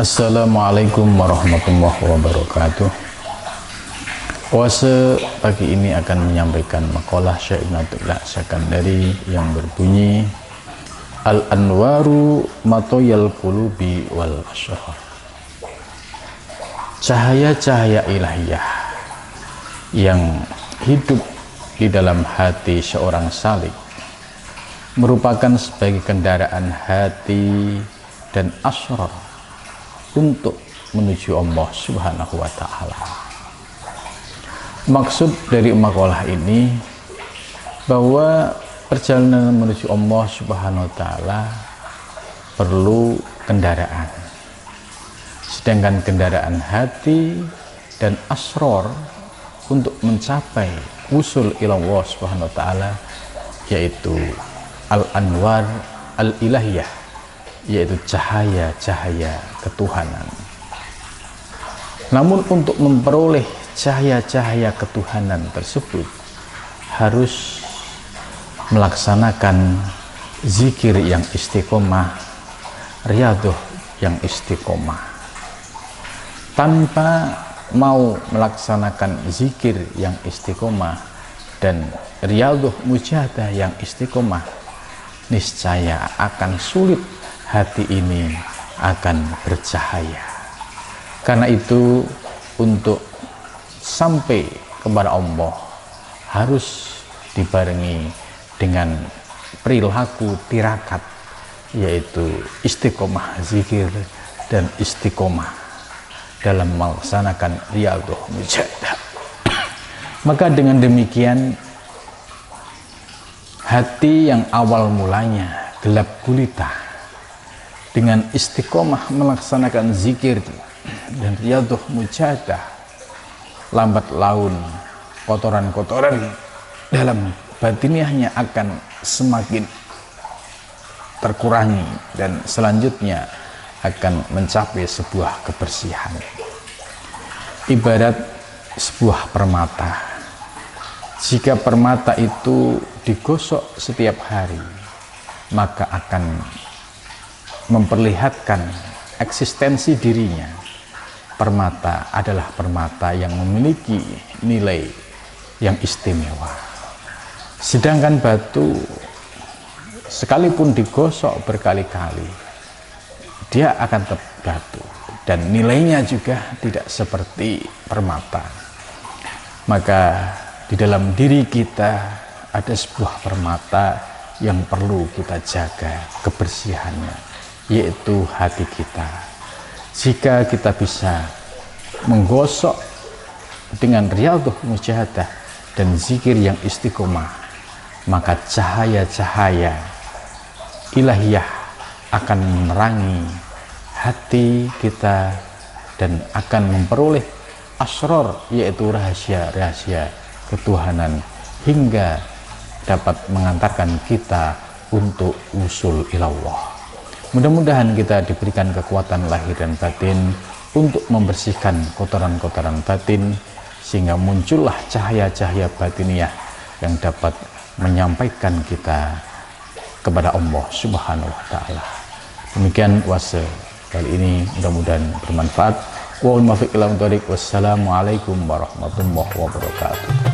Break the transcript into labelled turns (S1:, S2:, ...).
S1: Assalamualaikum warahmatullahi wabarakatuh. Puasa pagi ini akan menyampaikan makalah Syekh Ibn Abdullah Sakandari yang berbunyi Al-Anwaru Matoyal Qulubi wal Asyahar Cahaya-cahaya ilahiyah yang hidup di dalam hati seorang salik merupakan sebagai kendaraan hati dan asrar untuk menuju Allah Subhanahu wa taala. Maksud dari makalah ini bahwa perjalanan menuju Allah Subhanahu wa taala perlu kendaraan. Sedangkan kendaraan hati dan asror untuk mencapai usul ilallah Subhanahu wa taala yaitu al-anwar al-ilahiyah yaitu cahaya-cahaya ketuhanan. Namun untuk memperoleh cahaya-cahaya ketuhanan tersebut harus melaksanakan zikir yang istiqomah, riadoh yang istiqomah. Tanpa mau melaksanakan zikir yang istiqomah dan riadoh mujahadah yang istiqomah, niscaya akan sulit hati ini akan bercahaya. Karena itu untuk sampai kepada Allah harus dibarengi dengan perilaku tirakat yaitu istiqomah zikir dan istiqomah dalam melaksanakan riyadhah mujahadah. Maka dengan demikian hati yang awal mulanya gelap gulita dengan istiqomah melaksanakan zikir dan riaduh mujadah lambat laun kotoran-kotoran dalam batiniahnya akan semakin terkurangi dan selanjutnya akan mencapai sebuah kebersihan. Ibarat sebuah permata. Jika permata itu digosok setiap hari maka akan memperlihatkan eksistensi dirinya. Permata adalah permata yang memiliki nilai yang istimewa. Sedangkan batu sekalipun digosok berkali-kali dia akan tetap batu. Dan nilainya juga tidak seperti permata. Maka di dalam diri kita ada sebuah permata yang perlu kita jaga kebersihannya yaitu hati kita. Jika kita bisa menggosok dengan riyadhah mujahadah dan zikir yang istiqomah, maka cahaya-cahaya ilahiyah akan menerangi hati kita dan akan memperoleh asror yaitu rahasia-rahasia ketuhanan hingga dapat mengantarkan kita untuk usul ilallah. Mudah-mudahan kita diberikan kekuatan lahir dan batin untuk membersihkan kotoran-kotoran batin sehingga muncullah cahaya-cahaya batiniah yang dapat menyampaikan kita kepada Allah Subhanahu wa taala. Demikian wase kali ini mudah-mudahan bermanfaat. Wassalamualaikum warahmatullahi wabarakatuh.